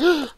Ugh!